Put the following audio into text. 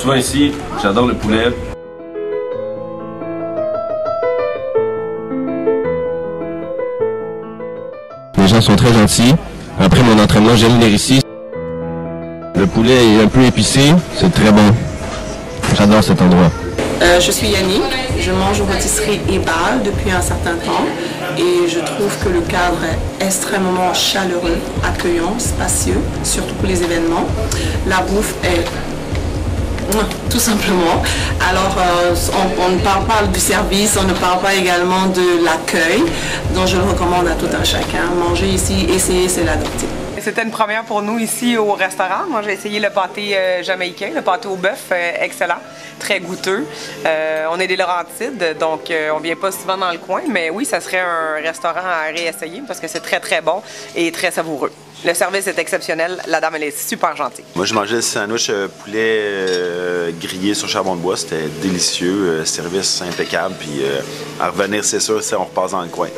Souvent ici. J'adore le poulet. Les gens sont très gentils. Après mon entraînement, j'aime venir ici. Le poulet est un peu épicé, c'est très bon. J'adore cet endroit. Euh, je suis Yannick, je mange aux pâtisseries Ebal depuis un certain temps et je trouve que le cadre est extrêmement chaleureux, accueillant, spacieux, surtout pour les événements. La bouffe est tout simplement. Alors, euh, on, on, ne parle pas du service, on ne parle pas également de l'accueil, donc je le recommande à tout un chacun. Manger ici, essayer, c'est l'adopter. C'était une première pour nous ici au restaurant. Moi, j'ai essayé le pâté euh, jamaïcain, le pâté au bœuf, euh, excellent, très goûteux. Euh, on est des Laurentides, donc on vient pas souvent dans le coin, mais oui, ça serait un restaurant à réessayer parce que c'est très, très bon et très savoureux. Le service est exceptionnel. La dame, elle est super gentille. Moi, je mangeais le sandwich poulet grillé sur charbon de bois. C'était délicieux. service impeccable. Puis à revenir, c'est sûr, on repasse dans le coin.